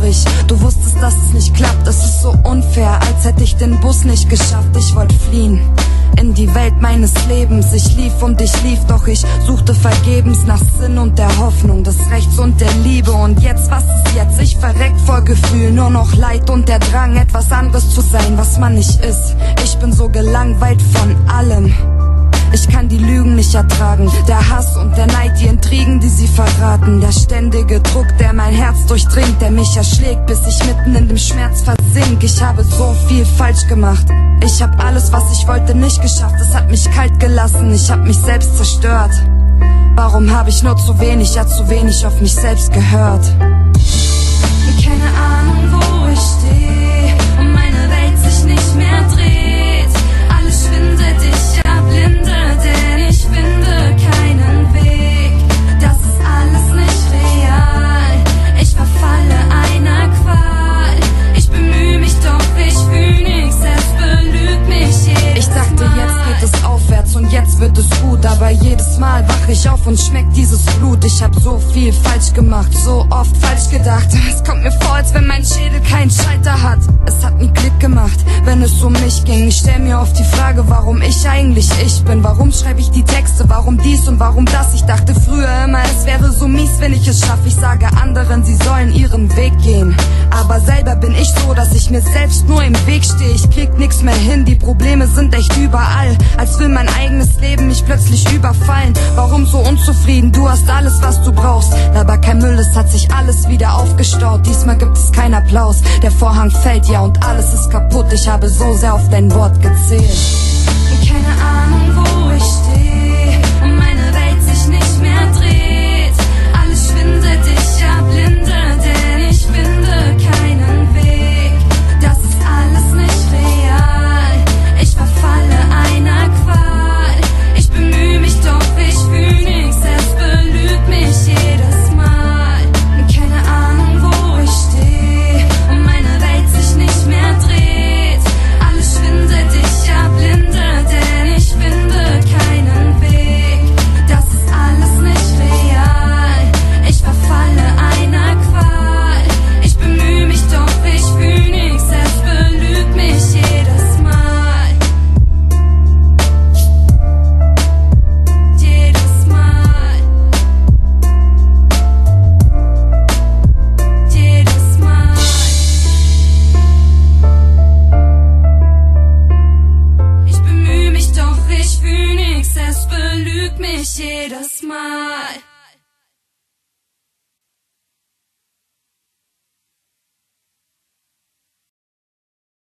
traurig. Du wusstest, dass es nicht klappt, es ist so unfair, als hätte ich den Bus nicht geschafft. Ich wollte fliehen in die Welt meines Lebens. Ich lief und ich lief, doch ich suchte vergebens nach Sinn und der Hoffnung, des Rechts und der Liebe. Und jetzt, was ist jetzt? Ich verreck vor Gefühl, nur noch Leid und der Drang, etwas anderes zu sein, was man nicht ist. Ich bin so gelangweilt von allem nicht ertragen. Der Hass und der Neid, die Intrigen, die sie verraten. Der ständige Druck, der mein Herz durchdringt, der mich erschlägt, bis ich mitten in dem Schmerz versink. Ich habe so viel falsch gemacht. Ich hab alles, was ich wollte, nicht geschafft. Es hat mich kalt gelassen. Ich hab mich selbst zerstört. Warum habe ich nur zu wenig, ja zu wenig auf mich selbst gehört? Keine Ahnung, wo ich stehe aufwärts und jetzt wird es gut. Aber jedes Mal wach ich auf und schmeckt dieses Blut. Ich hab so viel falsch gemacht, so oft falsch gedacht. Es kommt mir vor, als wenn mein Schädel keinen Schalter hat. Es hat nie Klick gemacht, wenn es um mich ging. Ich stell mir oft die Frage, warum ich eigentlich ich bin. Warum schreibe ich die Texte, warum dies und warum das? Ich dachte früher immer, es wäre so wenn ich es schaffe. Ich sage anderen, sie sollen ihren Weg gehen. Aber selber bin ich so, dass ich mir selbst nur im Weg stehe. Ich krieg nix mehr hin, die Probleme sind echt überall. Als will mein eigenes Leben mich plötzlich überfallen. Warum so unzufrieden? Du hast alles, was du brauchst. Aber kein Müll, es hat sich alles wieder aufgestaut. Diesmal gibt es keinen Applaus. Der Vorhang fällt ja und alles ist kaputt. Ich habe so sehr auf dein Wort gezählt. Keine Ahnung, wo Es belügt mich jedes Mal.